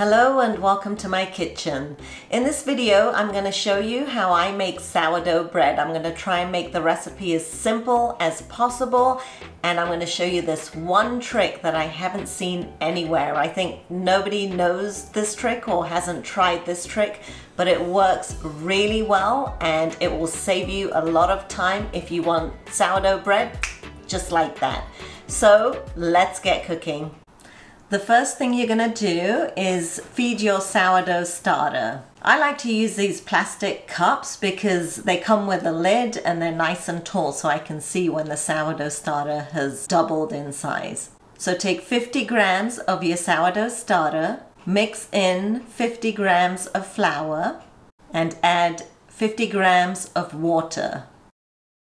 Hello and welcome to my kitchen. In this video I'm going to show you how I make sourdough bread. I'm going to try and make the recipe as simple as possible and I'm going to show you this one trick that I haven't seen anywhere. I think nobody knows this trick or hasn't tried this trick but it works really well and it will save you a lot of time if you want sourdough bread just like that. So let's get cooking. The first thing you're gonna do is feed your sourdough starter. I like to use these plastic cups because they come with a lid and they're nice and tall so I can see when the sourdough starter has doubled in size. So take 50 grams of your sourdough starter, mix in 50 grams of flour and add 50 grams of water.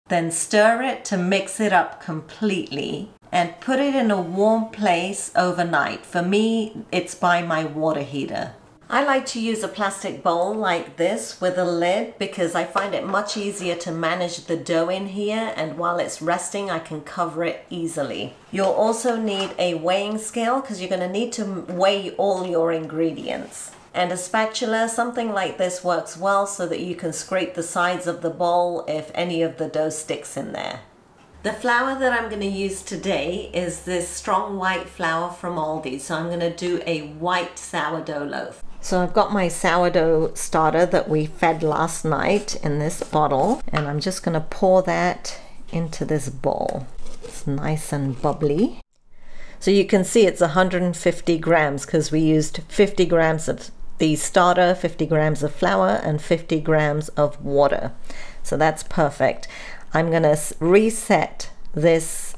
Then stir it to mix it up completely and put it in a warm place overnight. For me, it's by my water heater. I like to use a plastic bowl like this with a lid because I find it much easier to manage the dough in here and while it's resting I can cover it easily. You'll also need a weighing scale because you're going to need to weigh all your ingredients. And a spatula, something like this works well so that you can scrape the sides of the bowl if any of the dough sticks in there. The flour that I'm going to use today is this strong white flour from Aldi. So I'm going to do a white sourdough loaf. So I've got my sourdough starter that we fed last night in this bottle. And I'm just going to pour that into this bowl. It's nice and bubbly. So you can see it's 150 grams because we used 50 grams of the starter, 50 grams of flour and 50 grams of water. So that's perfect. I'm going to reset this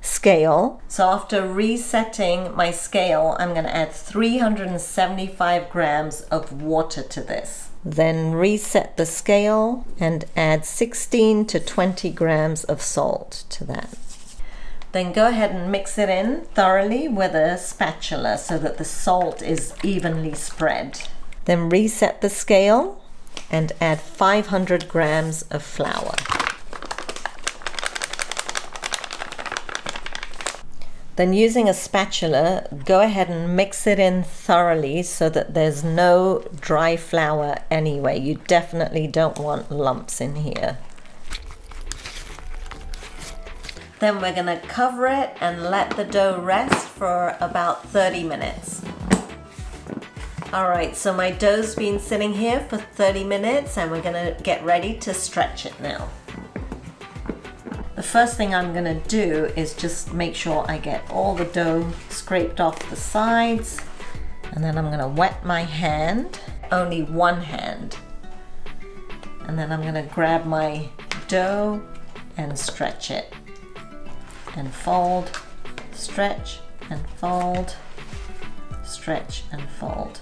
scale. So after resetting my scale, I'm going to add 375 grams of water to this. Then reset the scale and add 16 to 20 grams of salt to that. Then go ahead and mix it in thoroughly with a spatula so that the salt is evenly spread. Then reset the scale and add 500 grams of flour. Then using a spatula, go ahead and mix it in thoroughly so that there's no dry flour anyway. You definitely don't want lumps in here. Then we're gonna cover it and let the dough rest for about 30 minutes. All right, so my dough's been sitting here for 30 minutes and we're gonna get ready to stretch it now. First thing I'm gonna do is just make sure I get all the dough scraped off the sides and then I'm gonna wet my hand, only one hand. And then I'm gonna grab my dough and stretch it and fold, stretch and fold, stretch and fold.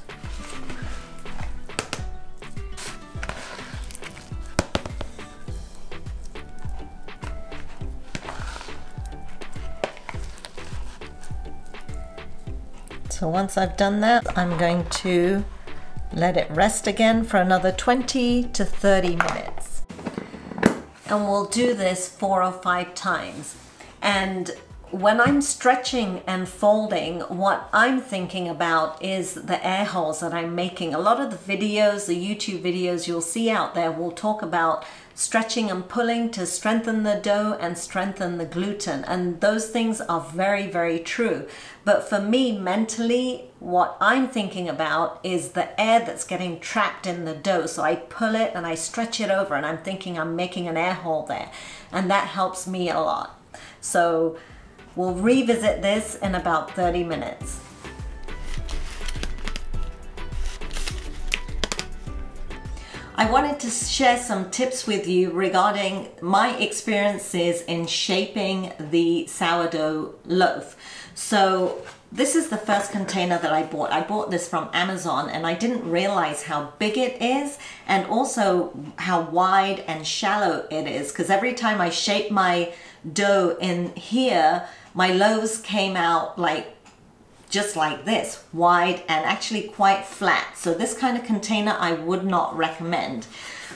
So once I've done that, I'm going to let it rest again for another 20 to 30 minutes. And we'll do this four or five times. And when I'm stretching and folding, what I'm thinking about is the air holes that I'm making. A lot of the videos, the YouTube videos you'll see out there will talk about stretching and pulling to strengthen the dough and strengthen the gluten. And those things are very, very true. But for me, mentally, what I'm thinking about is the air that's getting trapped in the dough. So I pull it and I stretch it over and I'm thinking I'm making an air hole there. And that helps me a lot. So we'll revisit this in about 30 minutes. I wanted to share some tips with you regarding my experiences in shaping the sourdough loaf. So this is the first container that I bought. I bought this from Amazon and I didn't realize how big it is and also how wide and shallow it is because every time I shape my dough in here, my loaves came out like just like this, wide and actually quite flat. So this kind of container I would not recommend.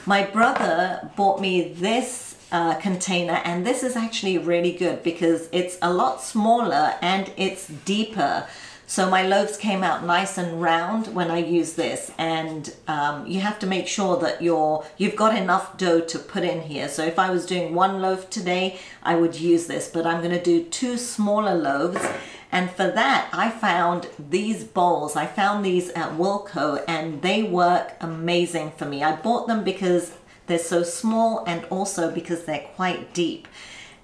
My brother bought me this uh, container and this is actually really good because it's a lot smaller and it's deeper. So my loaves came out nice and round when I use this and um, you have to make sure that you're, you've got enough dough to put in here. So if I was doing one loaf today, I would use this, but I'm gonna do two smaller loaves. And for that, I found these bowls. I found these at Wilko and they work amazing for me. I bought them because they're so small and also because they're quite deep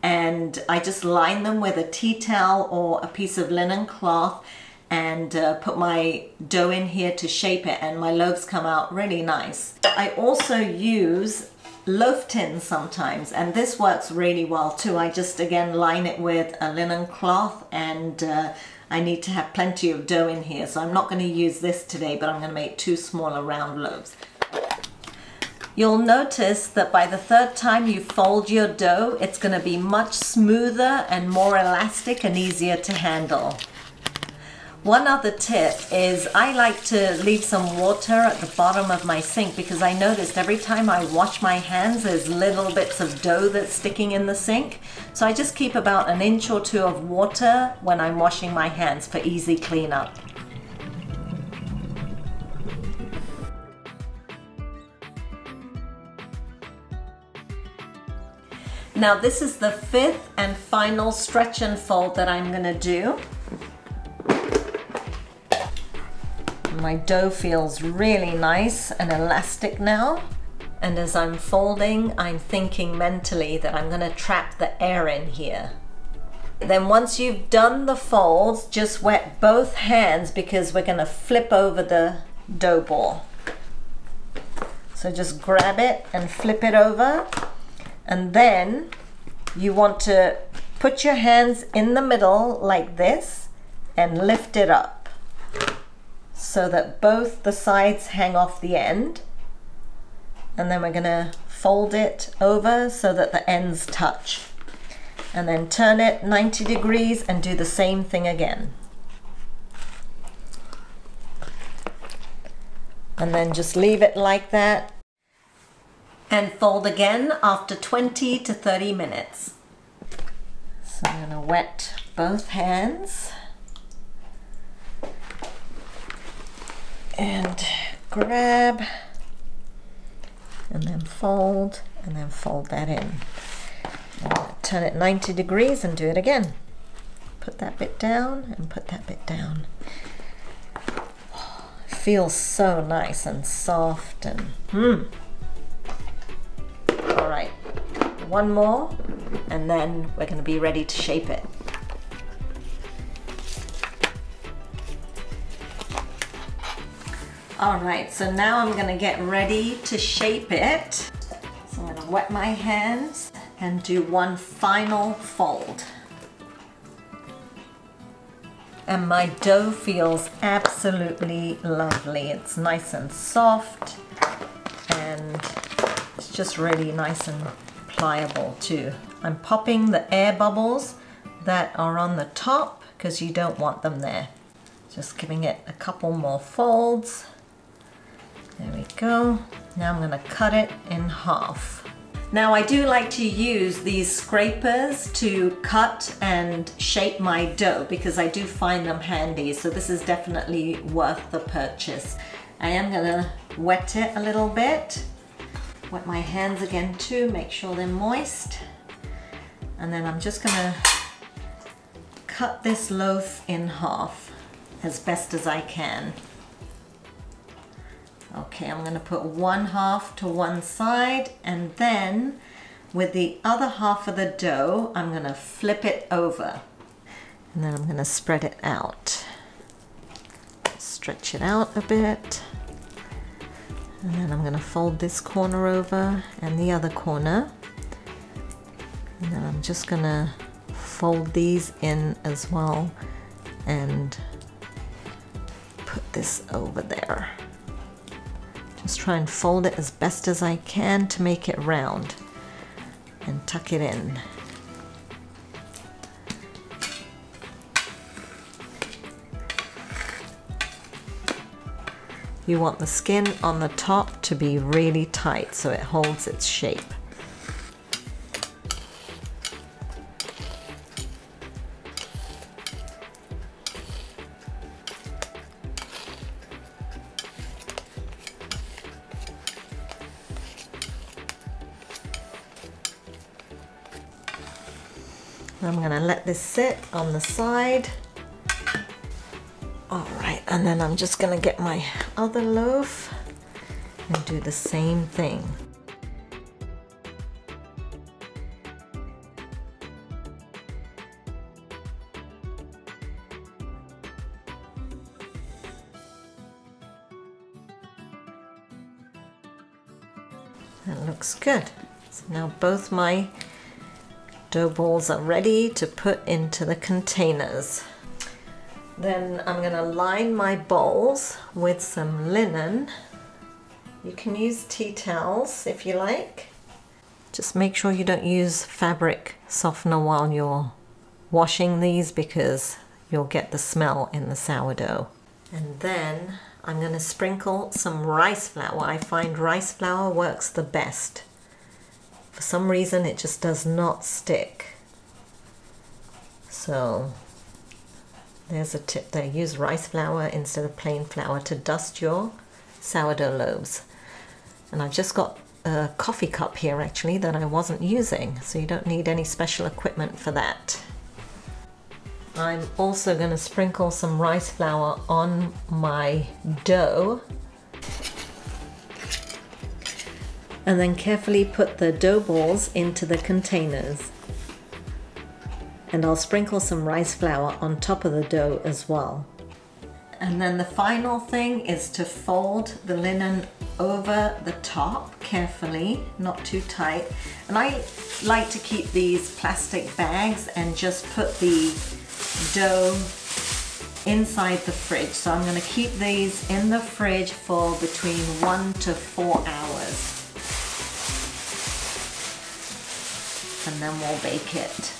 and I just line them with a tea towel or a piece of linen cloth and uh, put my dough in here to shape it and my loaves come out really nice. I also use loaf tins sometimes and this works really well too. I just again line it with a linen cloth and uh, I need to have plenty of dough in here so I'm not going to use this today but I'm going to make two smaller round loaves. You'll notice that by the third time you fold your dough, it's going to be much smoother and more elastic and easier to handle. One other tip is I like to leave some water at the bottom of my sink because I noticed every time I wash my hands there's little bits of dough that's sticking in the sink. So I just keep about an inch or two of water when I'm washing my hands for easy cleanup. Now this is the fifth and final stretch and fold that I'm gonna do. My dough feels really nice and elastic now. And as I'm folding, I'm thinking mentally that I'm gonna trap the air in here. Then once you've done the folds, just wet both hands because we're gonna flip over the dough ball. So just grab it and flip it over and then you want to put your hands in the middle like this and lift it up so that both the sides hang off the end. And then we're going to fold it over so that the ends touch. And then turn it 90 degrees and do the same thing again. And then just leave it like that and fold again after 20 to 30 minutes. So I'm going to wet both hands and grab and then fold and then fold that in. Turn it 90 degrees and do it again. Put that bit down and put that bit down. feels so nice and soft and hmm All right, one more, and then we're gonna be ready to shape it. All right, so now I'm gonna get ready to shape it. So I'm gonna wet my hands and do one final fold. And my dough feels absolutely lovely. It's nice and soft and it's just really nice and pliable too. I'm popping the air bubbles that are on the top because you don't want them there. Just giving it a couple more folds. There we go. Now I'm gonna cut it in half. Now I do like to use these scrapers to cut and shape my dough because I do find them handy. So this is definitely worth the purchase. I am gonna wet it a little bit wet my hands again too, make sure they're moist. And then I'm just gonna cut this loaf in half as best as I can. Okay, I'm gonna put one half to one side and then with the other half of the dough, I'm gonna flip it over. And then I'm gonna spread it out. Stretch it out a bit. And then I'm going to fold this corner over and the other corner. And then I'm just going to fold these in as well and put this over there. Just try and fold it as best as I can to make it round and tuck it in. You want the skin on the top to be really tight so it holds its shape. I'm gonna let this sit on the side. All right, and then I'm just gonna get my other loaf and do the same thing. That looks good. So now both my dough balls are ready to put into the containers. Then I'm going to line my bowls with some linen. You can use tea towels if you like. Just make sure you don't use fabric softener while you're washing these because you'll get the smell in the sourdough. And then I'm going to sprinkle some rice flour. I find rice flour works the best. For some reason it just does not stick. So there's a tip there. Use rice flour instead of plain flour to dust your sourdough loaves. And I've just got a coffee cup here actually that I wasn't using. So you don't need any special equipment for that. I'm also going to sprinkle some rice flour on my dough and then carefully put the dough balls into the containers. And I'll sprinkle some rice flour on top of the dough as well. And then the final thing is to fold the linen over the top carefully, not too tight. And I like to keep these plastic bags and just put the dough inside the fridge. So I'm gonna keep these in the fridge for between one to four hours. And then we'll bake it.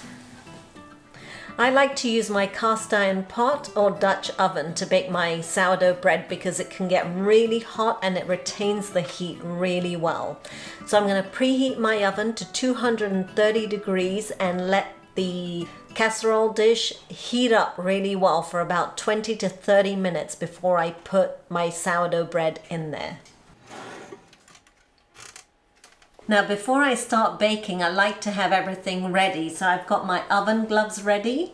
I like to use my cast iron pot or Dutch oven to bake my sourdough bread because it can get really hot and it retains the heat really well. So I'm going to preheat my oven to 230 degrees and let the casserole dish heat up really well for about 20 to 30 minutes before I put my sourdough bread in there. Now before I start baking I like to have everything ready so I've got my oven gloves ready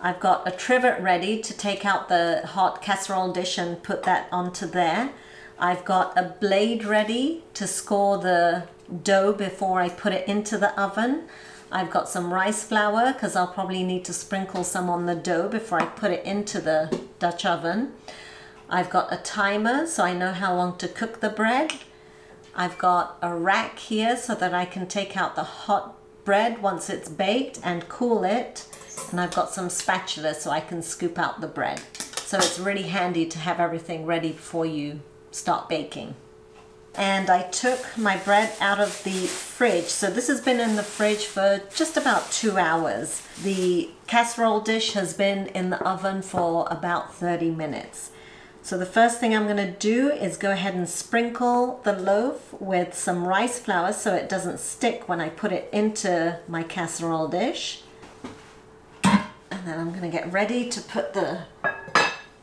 I've got a trivet ready to take out the hot casserole dish and put that onto there I've got a blade ready to score the dough before I put it into the oven I've got some rice flour because I'll probably need to sprinkle some on the dough before I put it into the Dutch oven. I've got a timer so I know how long to cook the bread. I've got a rack here so that I can take out the hot bread once it's baked and cool it. And I've got some spatula so I can scoop out the bread. So it's really handy to have everything ready before you start baking and I took my bread out of the fridge. So this has been in the fridge for just about two hours. The casserole dish has been in the oven for about 30 minutes. So the first thing I'm going to do is go ahead and sprinkle the loaf with some rice flour so it doesn't stick when I put it into my casserole dish. And then I'm going to get ready to put the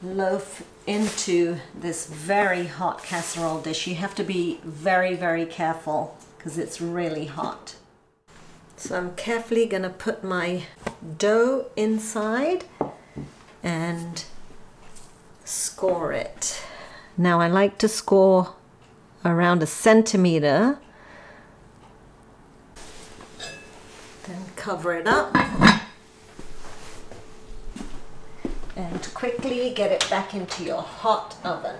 loaf into this very hot casserole dish. You have to be very, very careful because it's really hot. So I'm carefully going to put my dough inside and score it. Now I like to score around a centimeter. Then cover it up. and quickly get it back into your hot oven.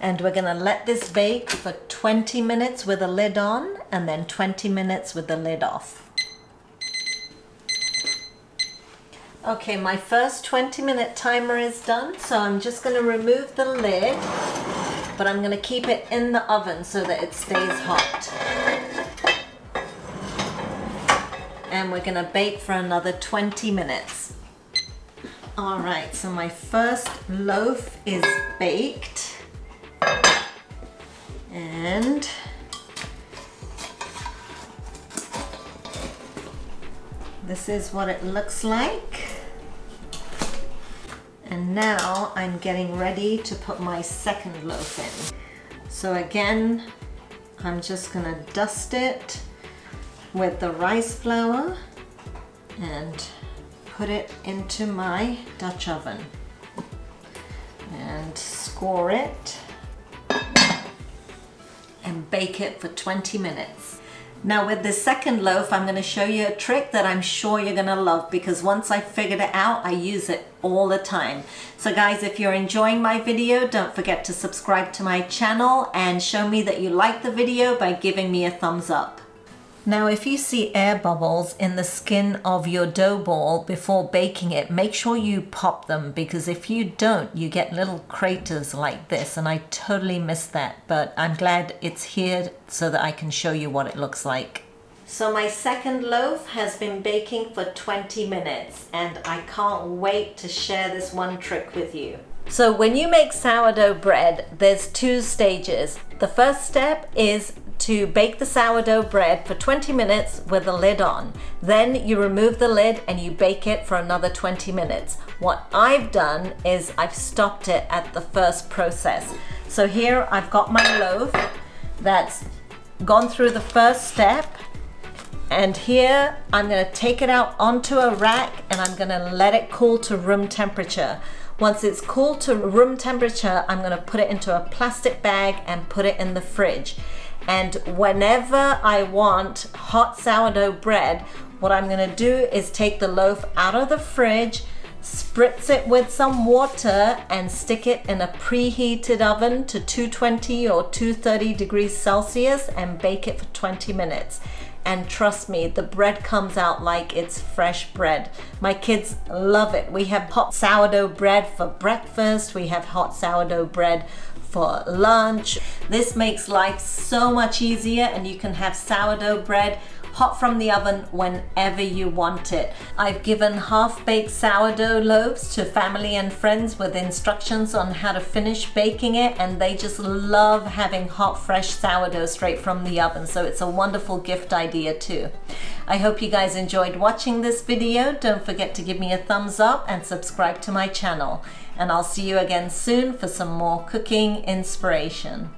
And we're going to let this bake for 20 minutes with a lid on and then 20 minutes with the lid off. Okay, my first 20 minute timer is done, so I'm just going to remove the lid, but I'm going to keep it in the oven so that it stays hot and we're gonna bake for another 20 minutes. All right, so my first loaf is baked. And this is what it looks like. And now I'm getting ready to put my second loaf in. So again, I'm just gonna dust it with the rice flour and put it into my Dutch oven and score it and bake it for 20 minutes. Now with the second loaf, I'm gonna show you a trick that I'm sure you're gonna love because once I figured it out, I use it all the time. So guys, if you're enjoying my video, don't forget to subscribe to my channel and show me that you like the video by giving me a thumbs up. Now if you see air bubbles in the skin of your dough ball before baking it, make sure you pop them because if you don't, you get little craters like this and I totally missed that, but I'm glad it's here so that I can show you what it looks like. So my second loaf has been baking for 20 minutes and I can't wait to share this one trick with you. So when you make sourdough bread, there's two stages. The first step is to bake the sourdough bread for 20 minutes with the lid on. Then you remove the lid and you bake it for another 20 minutes. What I've done is I've stopped it at the first process. So here I've got my loaf that's gone through the first step and here I'm gonna take it out onto a rack and I'm gonna let it cool to room temperature. Once it's cool to room temperature, I'm gonna put it into a plastic bag and put it in the fridge. And whenever I want hot sourdough bread, what I'm gonna do is take the loaf out of the fridge, spritz it with some water and stick it in a preheated oven to 220 or 230 degrees Celsius and bake it for 20 minutes. And trust me, the bread comes out like it's fresh bread. My kids love it. We have hot sourdough bread for breakfast. We have hot sourdough bread for lunch. This makes life so much easier and you can have sourdough bread hot from the oven whenever you want it. I've given half-baked sourdough loaves to family and friends with instructions on how to finish baking it and they just love having hot fresh sourdough straight from the oven so it's a wonderful gift idea too. I hope you guys enjoyed watching this video. Don't forget to give me a thumbs up and subscribe to my channel and I'll see you again soon for some more cooking inspiration.